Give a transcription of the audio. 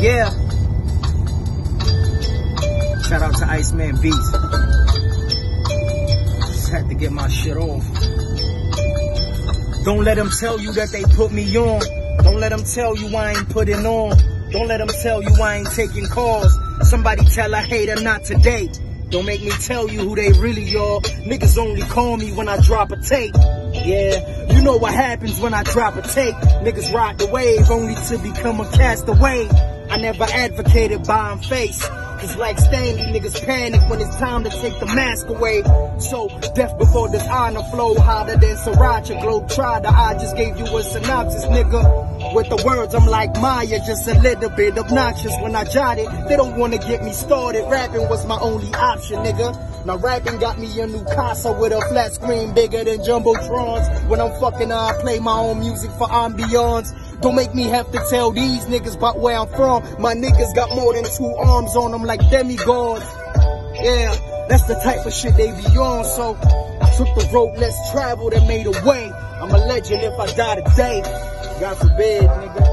Yeah. Shout out to Iceman Beats. Just had to get my shit off. Don't let them tell you that they put me on. Don't let them tell you I ain't putting on. Don't let them tell you I ain't taking calls. Somebody tell a hater not today. Don't make me tell you who they really are. Niggas only call me when I drop a tape. Yeah, you know what happens when I drop a tape. Niggas ride the wave only to become a castaway. I never advocated buying face. Cause like Stanley, niggas panic when it's time to take the mask away. So, death before dishonor flow harder than Sriracha. Globe Trotter, I just gave you a synopsis, nigga. With the words, I'm like Maya, just a little bit obnoxious when I jot it. They don't wanna get me started. Rapping was my only option, nigga. Now rapping got me a new casa with a flat screen bigger than Jumbotrons. When I'm fucking, I play my own music for ambiance. Don't make me have to tell these niggas about where I'm from. My niggas got more than two arms on them like demigods. Yeah, that's the type of shit they be on. So I took the road less traveled and made a way. I'm a legend if I die today. God forbid, nigga.